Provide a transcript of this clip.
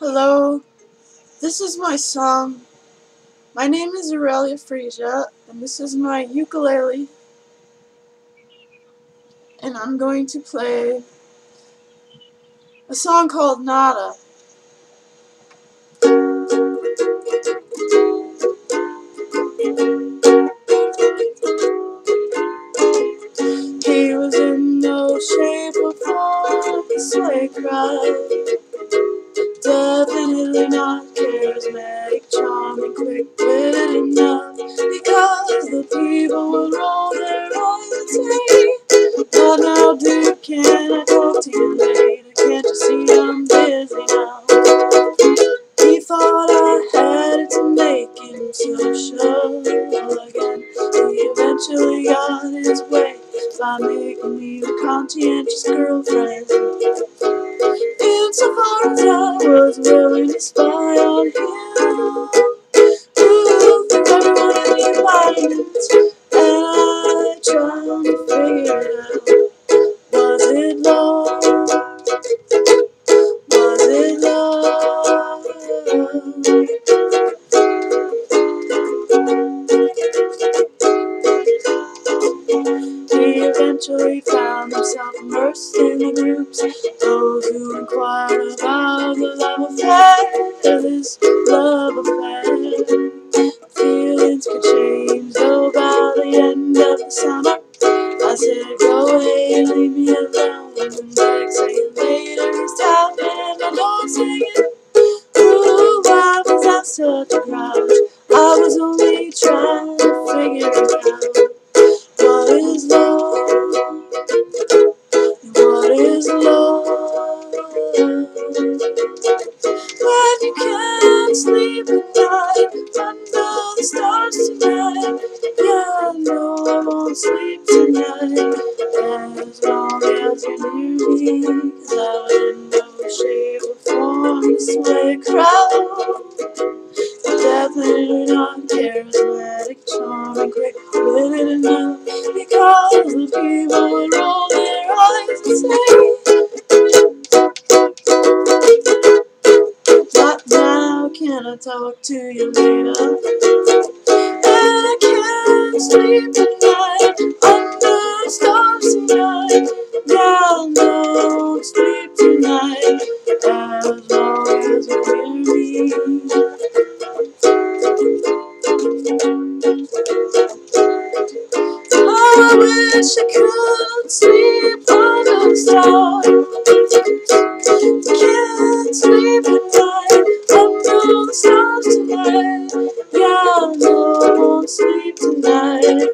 Hello, this is my song. My name is Aralia Fresia, and this is my ukulele. And I'm going to play a song called Nada. He was in no shape or form, slay cry. Definitely not charismatic, charming, quick-witted enough. Because the people would roll their eyes and say But now dude, can I talk to you later? Can't you see I'm busy now? He thought I had it to make him social again. He eventually got his way by making me a conscientious girlfriend I was willing to spy on him Ooh, everyone in environment And I tried to figure out Was it love? Eventually found himself immersed in the groups. Those who inquired about the love affair This love affair. Feelings could change though by the end of the summer. I said go away, leave me alone. And like saying later he's tapping at my door singing. Ooh, why was I such a grouch? I was only trying to figure it out Is? When you can't sleep at night under the stars tonight. Yeah, know I won't sleep tonight as long as you're near me. I in no shape or form to sway a crowd. Definitely not charismatic, charming, quick-witted enough Because can I talk to you later? And I can't sleep at night under stars tonight I won't sleep tonight as long as you're me I wish I could sleep under stars. Can't sleep tonight. Yeah, I won't sleep tonight